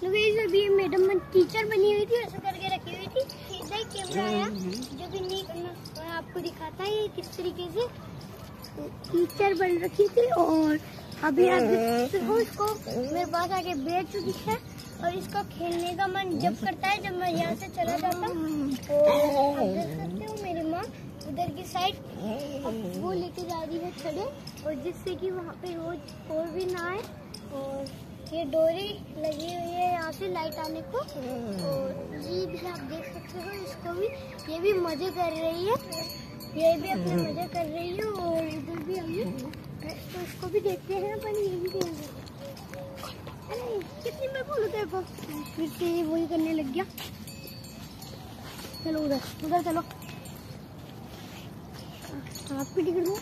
तो अभी madam teacher बनी हुई थी ऐसा करके रखी हुई थी। इधर कैमरा आया जो कि नहीं आपको दिखाता है किस तरीके से टीचर बन रखी थी। और अभी देखो इसको मेरे पास आके बैठ चुकी है और इसको खेलने का मन जब करता है जब मैं यहाँ से चला जाता हूँ। तो सकते हो मेरी माँ उधर की साइड वो लेके जा रही है छड़े और जिससे कि वहाँ पे रोज और भी ना ये डोरी लगी हुई है यहाँ से लाइट आने को। और ये भी आप देख सकते हो इसको भी ये भी मज़े कर रही है। ये भी अपने मज़े कर रही है और इधर भी हमने तो इसको भी देखते हैं अपन ये भी रहे अरे कितनी मैं बोलूँ को फिर से ये वही करने लग गया। चलो उधर उधर चलो। आप भी टिकट दो